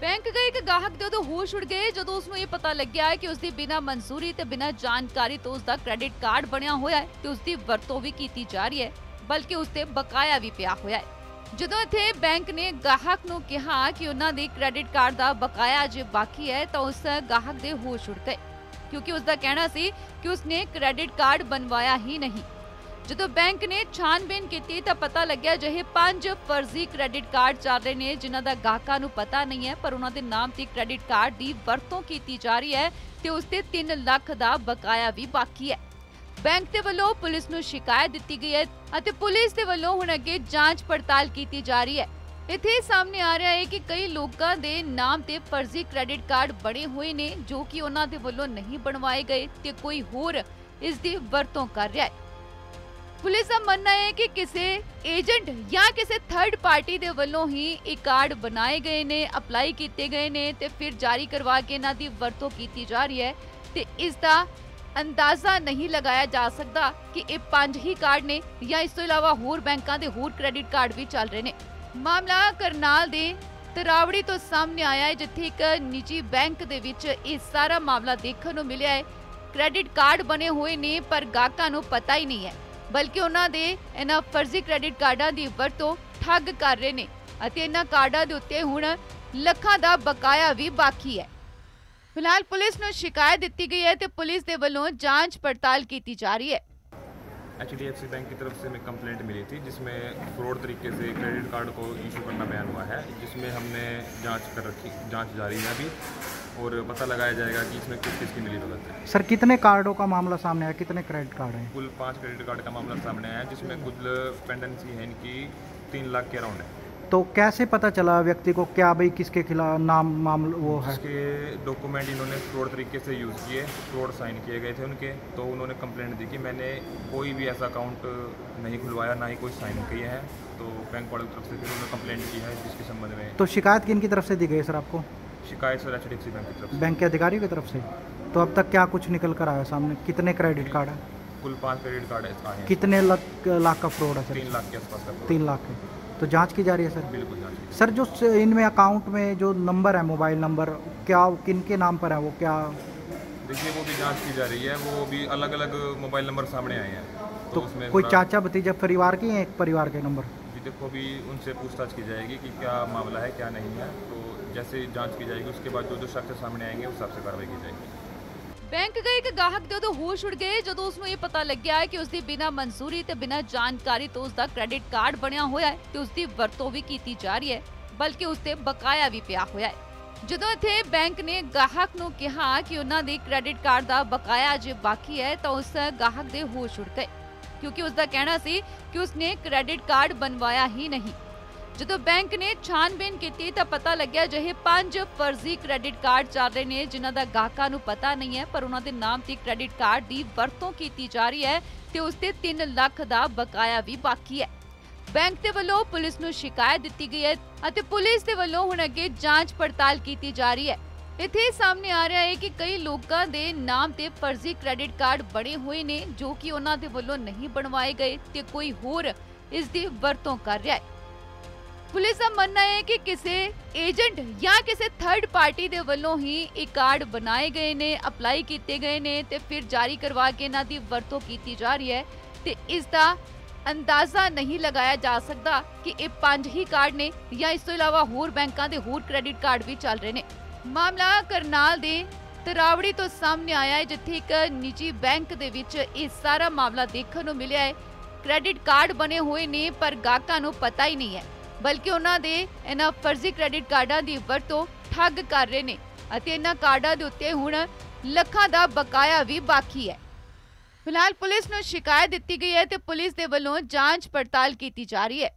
Bank ਗਏ ਇੱਕ ਗਾਹਕ ਦੇ ਉਦੋਂ ਹੋਸ਼ ਉੜ ਗਏ ਜਦੋਂ ਉਸ ਨੂੰ ਇਹ ਪਤਾ ਲੱਗਿਆ ਕਿ ਉਸ ਦੀ ਬਿਨਾਂ ਮਨਜ਼ੂਰੀ ਤੇ ਬਿਨਾਂ ਜਾਣਕਾਰੀ ਤੋਂ ਉਸ ਦਾ ਕ੍ਰੈਡਿਟ ਕਾਰਡ ਬਣਿਆ ਹੋਇਆ ਹੈ ਤੇ ਉਸ ਦੀ ਵਰਤੋਂ ਵੀ ਕੀਤੀ ਜਾ ਰਹੀ ਹੈ, ਬਲਕਿ ਉਸ ਤੇ ਬਕਾਇਆ ਵੀ ਪਿਆ ਹੋਇਆ ਹੈ। ਜਦੋਂ ਇੱਥੇ ਬੈਂਕ ਨੇ ਗਾਹਕ ਨੂੰ ਕਿਹਾ ਕਿ ਉਹਨਾਂ ਦੇ ਕ੍ਰੈਡਿਟ ਕਾਰਡ ਦਾ ਬਕਾਇਆ ਅਜੇ ਬਾਕੀ ਹੈ, ਤਾਂ ਉਸ ਗਾਹਕ ਦੇ ਹੋਸ਼ ਉੜ ਗਏ, ਕਿਉਂਕਿ ਉਸ ਦਾ ਕਹਿਣਾ ਸੀ ਕਿ ਉਸਨੇ ਕ੍ਰੈਡਿਟ ਕਾਰਡ ਬਣਵਾਇਆ ਹੀ ਨਹੀਂ। ਜਦੋਂ ਬੈਂਕ ਨੇ ਛਾਨਬੀਨ ਕੀਤੀ ਤਾਂ ਪਤਾ ਲੱਗਿਆ ਜਿਹੇ ਪੰਜ ਫਰਜ਼ੀ ਕ੍ਰੈਡਿਟ ਕਾਰਡ ਚੱਲ ਰਹੇ ਨੇ, ਜਿਨ੍ਹਾਂ ਦਾ ਗਾਹਕਾਂ ਨੂੰ ਪਤਾ ਨਹੀਂ ਹੈ, ਪਰ ਉਹਨਾਂ ਦੇ ਨਾਮ ਤੇ ਕ੍ਰੈਡਿਟ ਕਾਰਡ ਦੀ ਵਰਤੋਂ ਕੀਤੀ ਜਾ ਰਹੀ ਹੈ ਤੇ ਉਸ ਤੇ 3 ਲੱਖ ਦਾ ਬਕਾਇਆ ਵੀ ਬਾਕੀ ਹੈ। ਬੈਂਕ ਦੇ ਵੱਲੋਂ ਪੁਲਿਸ ਨੂੰ ਸ਼ਿਕਾਇਤ ਦਿੱਤੀ ਗਈ ਹੈ ਅਤੇ ਪੁਲਿਸ ਦੇ ਵੱਲੋਂ ਹੁਣ ਅੱਗੇ ਜਾਂਚ ਪੜਤਾਲ ਕੀਤੀ ਜਾ ਰਹੀ ਹੈ। ਇੱਥੇ ਸਾਹਮਣੇ ਆ ਰਿਹਾ ਹੈ ਕਿ ਕਈ ਲੋਕਾਂ ਦੇ ਨਾਮ ਤੇ ਫਰਜ਼ੀ ਕ੍ਰੈਡਿਟ ਕਾਰਡ ਬਣੇ ਹੋਏ ਨੇ, ਜੋ ਕਿ ਉਹਨਾਂ ਦੇ ਵੱਲੋਂ ਨਹੀਂ ਬਣਵਾਏ ਗਏ ਤੇ ਕੋਈ ਹੋਰ ਇਸ ਦੀ ਵਰਤੋਂ ਕਰ ਰਿਹਾ ਹੈ। ਪੁਲਿਸ ਦਾ ਮੰਨਣਾ ਹੈ ਕਿ ਕਿਸੇ ਏਜੰਟ ਜਾਂ ਕਿਸੇ ਥਰਡ ਪਾਰਟੀ ਦੇ ਵੱਲੋਂ ਹੀ ਇਹ ਕਾਰਡ ਬਣਾਏ ਗਏ ਨੇ ਅਪਲਾਈ ਕੀਤੇ ਗਏ ਨੇ ਤੇ ਫਿਰ ਜਾਰੀ ਕਰਵਾ ਕੇ ਇਹਨਾਂ ਦੀ ਵਰਤੋਂ ਕੀਤੀ ਜਾ ਰਹੀ ਹੈ ਤੇ ਇਸ ਦਾ ਅੰਦਾਜ਼ਾ ਨਹੀਂ ਲਗਾਇਆ ਜਾ ਸਕਦਾ ਕਿ ਇਹ ਪੰਜ ਹੀ ਕਾਰਡ ਨੇ ਜਾਂ ਇਸ ਤੋਂ ਇਲਾਵਾ ਹੋਰ ਬੈਂਕਾਂ ਦੇ ਹੋਰ ਕ੍ਰੈਡਿਟ ਕਾਰਡ ਵੀ ਚੱਲ ਰਹੇ ਨੇ। ਮਾਮਲਾ ਕਰਨਾਲ ਦੇ ਤਰਾਵੜੀ ਤੋਂ ਸਾਹਮਣੇ ਆਇਆ ਹੈ, ਜਿੱਥੇ ਇੱਕ ਨਿੱਜੀ ਬੈਂਕ ਦੇ ਵਿੱਚ ਇਹ ਸਾਰਾ ਮਾਮਲਾ ਦੇਖਣ ਨੂੰ ਮਿਲਿਆ ਹੈ। ਕ੍ਰੈਡਿਟ ਕਾਰਡ ਬਣੇ ਹੋਏ ਨੇ, ਪਰ ਗਾਹਕਾਂ ਨੂੰ ਪਤਾ ਹੀ ਨਹੀਂ ਹੈ। ਬਲਕਿ ਉਹਨਾਂ ਦੇ ਇਹਨਾਂ ਫਰਜ਼ੀ ਕ੍ਰੈਡਿਟ ਕਾਰਡਾਂ ਦੀ ਵਰਤੋਂ ਠੱਗ ਕਰ ਰਹੇ ਨੇ ਅਤੇ ਇਹਨਾਂ ਕਾਰਡਾਂ ਦੇ ਉੱਤੇ ਹੁਣ ਲੱਖਾਂ ਦਾ ਬਕਾਇਆ ਵੀ ਬਾਕੀ ਹੈ ਫਿਲਹਾਲ ਪੁਲਿਸ ਨੂੰ ਸ਼ਿਕਾਇਤ ਦਿੱਤੀ ਗਈ ਹੈ ਤੇ ਪੁਲਿਸ ਦੇ ਵੱਲੋਂ ਜਾਂਚ ਪੜਤਾਲ ਕੀਤੀ ਜਾ ਰਹੀ ਹੈ एच बैंक की तरफ से हमें कंप्लेंट मिली थी जिसमें फ्रॉड तरीके से क्रेडिट कार्ड को इशू करना बयान हुआ है जिसमें हमने जांच कर रखी जांच जारी है अभी और पता लगाया जाएगा कि इसमें किस किस की मिली भगत है। सर कितने कार्डों का मामला सामने आया? कितने क्रेडिट कार्ड हैं? कुल पाँच क्रेडिट कार्ड का मामला सामने आया है जिसमें कुल पेंडेंसी है इनकी तीन लाख के अराउंड है। तो कैसे पता चला व्यक्ति को क्या भाई किसके खिलाफ नाम मामला वो है? उसके डॉक्यूमेंट इन्होंने फ्रॉड तरीके से यूज़ किए फ्रॉड साइन किए गए थे उनके तो उन्होंने कंप्लेंट दी कि मैंने कोई भी ऐसा अकाउंट नहीं खुलवाया ना ही कोई साइन किए हैं। तो बैंक वालों की तरफ़ से फिर उन्होंने कंप्लेंट की है जिसके संबंध में तो शिकायत किन की तरफ़ से दी गई सर आपको? शिकायत सर एच बैंक की तरफ़ से। बैंक के अधिकारियों की तरफ़ से? तो अब तक क्या कुछ निकल कर आया सामने? कितने क्रेडिट कार्ड है? कुल पाँच क्रेडिट कार्ड हैं कितने लाख लाख का फ्रॉड है सर? तीन लाख के आसपास का तीन लाख है तो जाँच की जा रही है सर? बिल्कुल सर जो इनमें अकाउंट में जो नंबर है मोबाइल नंबर क्या किन के नाम पर है वो? क्या? देखिए वो भी जाँच की जा रही है। वो भी अलग अलग मोबाइल नंबर सामने आए हैं। तो उसमें कोई चाचा भतीजा परिवार के हैं एक परिवार के नंबर? जी देखो भी उनसे पूछताछ की जाएगी कि क्या मामला है क्या नहीं है। तो जैसे जांच की जाएगी उसके बाद जो जो शख्स सामने आएंगे उस हिसाब से कार्रवाई की जाएगी ਬੈਂਕ ਗਏ ਇੱਕ ਗਾਹਕ ਦੇ ਉਦੋਂ ਹੋਸ਼ ਉੜ ਗਏ ਜਦੋਂ ਉਸ ਨੂੰ ਇਹ ਪਤਾ ਲੱਗਿਆ ਕਿ ਉਸ ਦੀ ਬਿਨਾਂ ਮਨਜ਼ੂਰੀ ਤੇ ਬਿਨਾਂ ਜਾਣਕਾਰੀ ਤੋਂ ਉਸ ਦਾ ਕ੍ਰੈਡਿਟ ਕਾਰਡ ਬਣਿਆ ਹੋਇਆ ਹੈ ਤੇ ਉਸ ਦੀ ਵਰਤੋਂ ਵੀ ਕੀਤੀ ਜਾ ਰਹੀ ਹੈ ਬਲਕਿ ਉਸ ਤੇ ਬਕਾਇਆ ਵੀ ਪਿਆ ਹੋਇਆ ਹੈ ਜਦੋਂ ਇੱਥੇ ਬੈਂਕ ਨੇ ਗਾਹਕ ਨੂੰ ਕਿਹਾ ਕਿ ਉਹਨਾਂ ਦੇ ਕ੍ਰੈਡਿਟ ਕਾਰਡ ਦਾ ਬਕਾਇਆ ਅਜੇ ਬਾਕੀ ਹੈ ਤਾਂ ਉਸ ਗਾਹਕ ਦੇ ਹੋਸ਼ ਉੜ ਗਏ ਕਿਉਂਕਿ ਉਸ ਦਾ ਕਹਿਣਾ ਸੀ ਕਿ ਉਸਨੇ ਕ੍ਰੈਡਿਟ ਕਾਰਡ ਬਣਵਾਇਆ ਹੀ ਨਹੀਂ ਜਦੋਂ ਬੈਂਕ ਨੇ ਛਾਨਬੀਨ ਕੀਤੀ ਤਾਂ ਪਤਾ ਲੱਗਿਆ ਜਿਹੇ ਪੰਜ ਫਰਜ਼ੀ ਕ੍ਰੈਡਿਟ ਕਾਰਡ ਚੱਲ ਰਹੇ ਨੇ, ਜਿਨ੍ਹਾਂ ਦਾ ਗਾਹਕਾਂ ਨੂੰ ਪਤਾ ਨਹੀਂ ਹੈ, ਪਰ ਉਹਨਾਂ ਦੇ ਨਾਮ ਤੇ ਕ੍ਰੈਡਿਟ ਕਾਰਡ ਦੀ ਵਰਤੋਂ ਕੀਤੀ ਜਾ ਰਹੀ ਹੈ ਤੇ ਉਸ ਤੇ 3 ਲੱਖ ਦਾ ਬਕਾਇਆ ਵੀ ਬਾਕੀ ਹੈ। ਬੈਂਕ ਦੇ ਵੱਲੋਂ ਪੁਲਿਸ ਨੂੰ ਸ਼ਿਕਾਇਤ ਦਿੱਤੀ ਗਈ ਹੈ ਅਤੇ ਪੁਲਿਸ ਦੇ ਵੱਲੋਂ ਹੁਣ ਅੱਗੇ ਜਾਂਚ ਪੜਤਾਲ ਕੀਤੀ ਜਾ ਰਹੀ ਹੈ। ਇੱਥੇ ਸਾਹਮਣੇ ਆ ਰਿਹਾ ਹੈ ਕਿ ਕਈ ਲੋਕਾਂ ਦੇ ਨਾਮ ਤੇ ਫਰਜ਼ੀ ਕ੍ਰੈਡਿਟ ਕਾਰਡ ਬਣੇ ਹੋਏ ਨੇ, ਜੋ ਕਿ ਉਹਨਾਂ ਦੇ ਵੱਲੋਂ ਨਹੀਂ ਬਣਵਾਏ ਗਏ ਤੇ ਕੋਈ ਹੋਰ ਇਸ ਦੀ ਵਰਤੋਂ ਕਰ ਰਿਹਾ ਹੈ। ਪੁਲਿਸ ਦਾ ਮੰਨਣਾ ਹੈ ਕਿ ਕਿਸੇ ਏਜੰਟ ਜਾਂ ਕਿਸੇ ਥਰਡ ਪਾਰਟੀ ਦੇ ਵੱਲੋਂ ਹੀ ਇਹ ਕਾਰਡ ਬਣਾਏ ਗਏ ਨੇ ਅਪਲਾਈ ਕੀਤੇ ਗਏ ਨੇ ਤੇ ਫਿਰ ਜਾਰੀ ਕਰਵਾ ਕੇ ਇਹਨਾਂ ਦੀ ਵਰਤੋਂ ਕੀਤੀ ਜਾ ਰਹੀ ਹੈ ਤੇ ਇਸ ਦਾ ਅੰਦਾਜ਼ਾ ਨਹੀਂ ਲਗਾਇਆ ਜਾ ਸਕਦਾ ਕਿ ਇਹ ਪੰਜ ਹੀ ਕਾਰਡ ਨੇ ਜਾਂ ਇਸ ਤੋਂ ਇਲਾਵਾ ਹੋਰ ਬੈਂਕਾਂ ਦੇ ਹੋਰ ਕ੍ਰੈਡਿਟ ਕਾਰਡ ਵੀ ਚੱਲ ਰਹੇ ਨੇ। ਮਾਮਲਾ ਕਰਨਾਲ ਦੇ ਤਰਾਵੜੀ ਤੋਂ ਸਾਹਮਣੇ ਆਇਆ ਹੈ, ਜਿੱਥੇ ਇੱਕ ਨਿੱਜੀ ਬੈਂਕ ਦੇ ਵਿੱਚ ਇਹ ਸਾਰਾ ਮਾਮਲਾ ਦੇਖਣ ਨੂੰ ਮਿਲਿਆ ਹੈ। ਕ੍ਰੈਡਿਟ ਕਾਰਡ ਬਣੇ ਹੋਏ ਨੇ, ਪਰ ਗਾਹਕਾਂ ਨੂੰ ਪਤਾ ਹੀ ਨਹੀਂ ਹੈ। ਬਲਕਿ ਉਹਨਾਂ ਦੇ ਇਹਨਾਂ ਫਰਜ਼ੀ ਕ੍ਰੈਡਿਟ ਕਾਰਡਾਂ ਦੀ ਵਰਤੋਂ ਠੱਗ ਕਰ ਰਹੇ ਨੇ ਅਤੇ ਇਹਨਾਂ ਕਾਰਡਾਂ ਦੇ ਉੱਤੇ ਹੁਣ ਲੱਖਾਂ ਦਾ ਬਕਾਇਆ ਵੀ ਬਾਕੀ ਹੈ। ਫਿਲਹਾਲ ਪੁਲਿਸ ਨੂੰ ਸ਼ਿਕਾਇਤ ਦਿੱਤੀ ਗਈ ਹੈ ਤੇ ਪੁਲਿਸ ਦੇ ਵੱਲੋਂ ਜਾਂਚ ਪੜਤਾਲ ਕੀਤੀ ਜਾ ਰਹੀ ਹੈ।